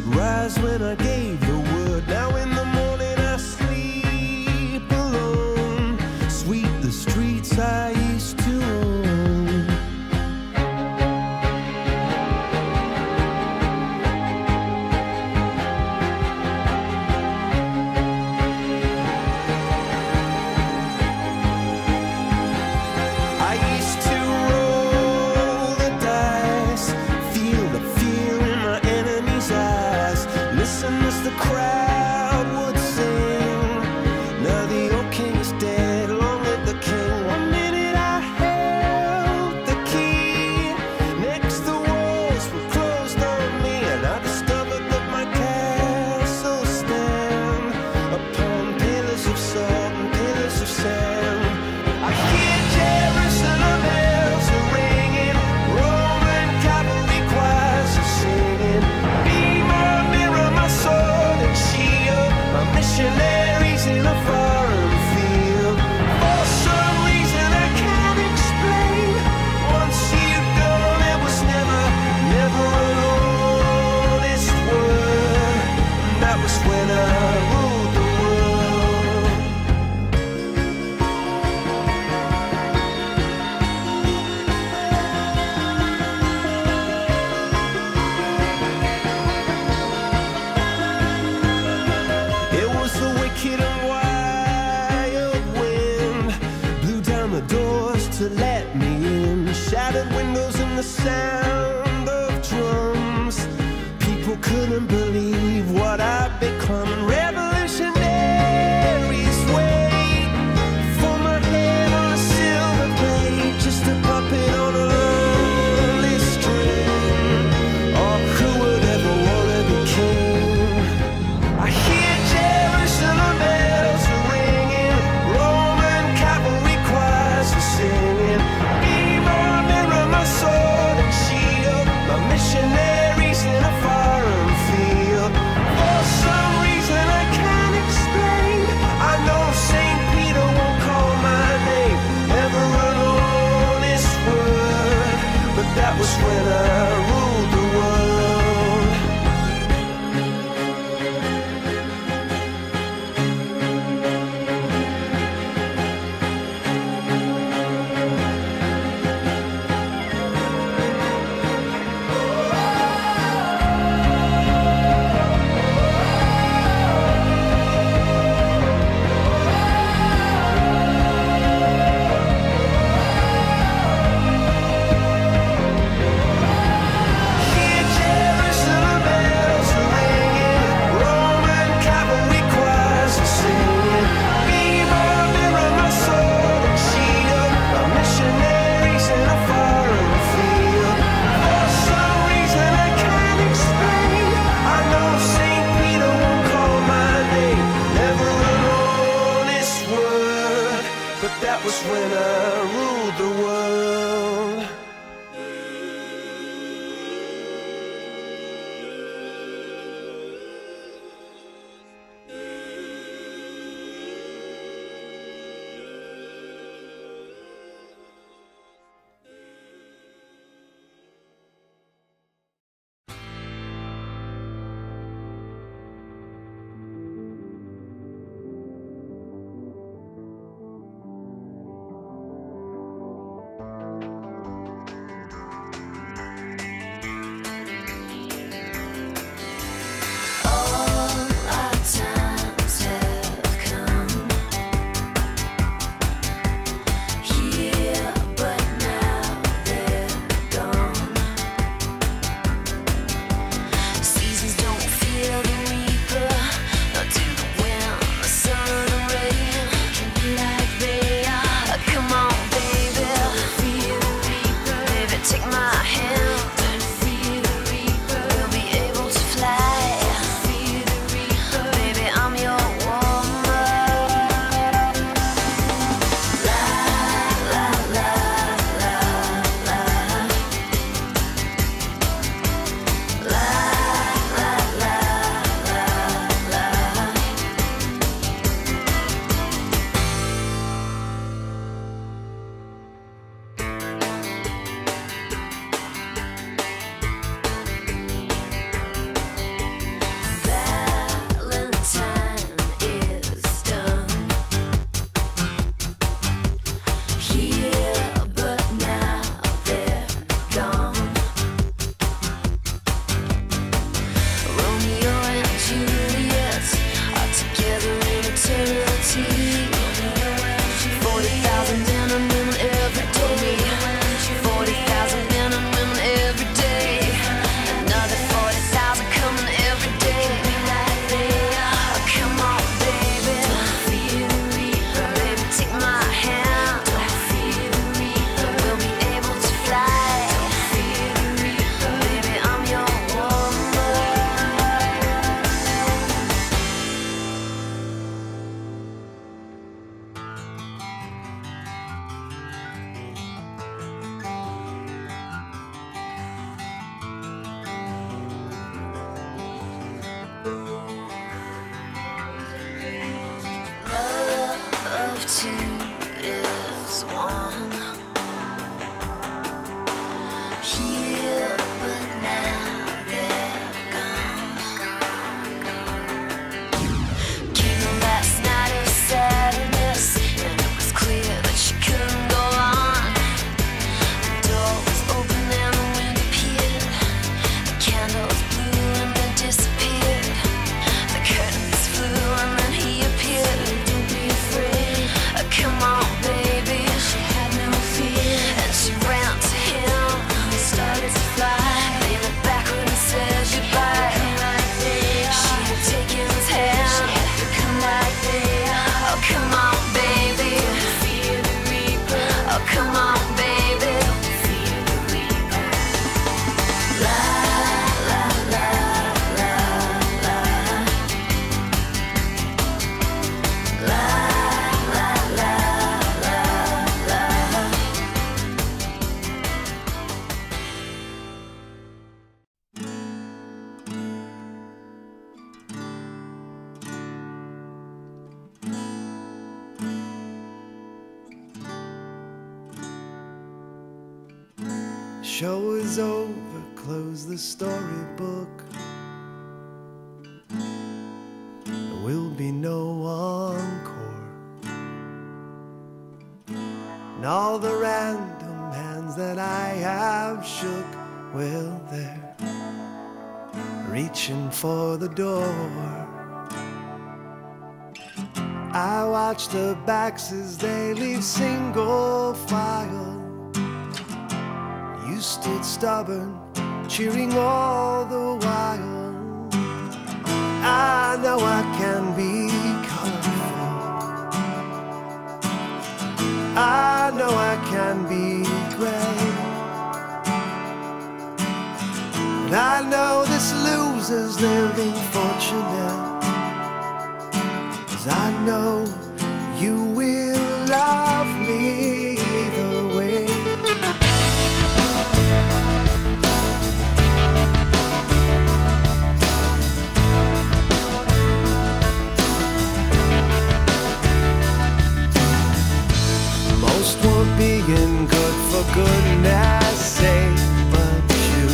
could rise when I gave windows and the sound of drums. People couldn't believe what I'd become. Show is over, close the storybook. There will be no encore. And all the random hands that I have shook, well, they're reaching for the door. I watch the backs as they leave single file. You stood stubborn, cheering all the while. I know I can be colorful. I know I can be gray. And I know this loser's living fortunate. Cause I know for goodness sake, but you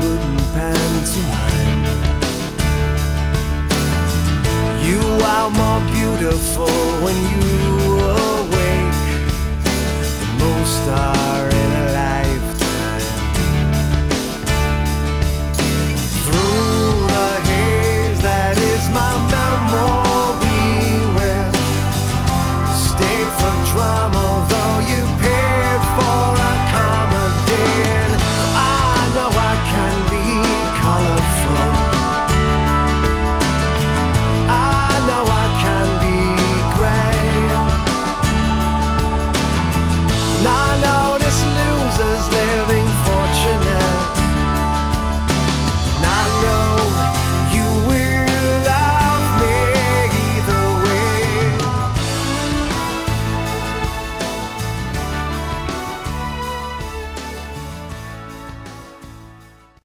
wouldn't pantomime. You are more beautiful when you awake than most are in a lifetime. Through the haze that is my memory, where state for drama.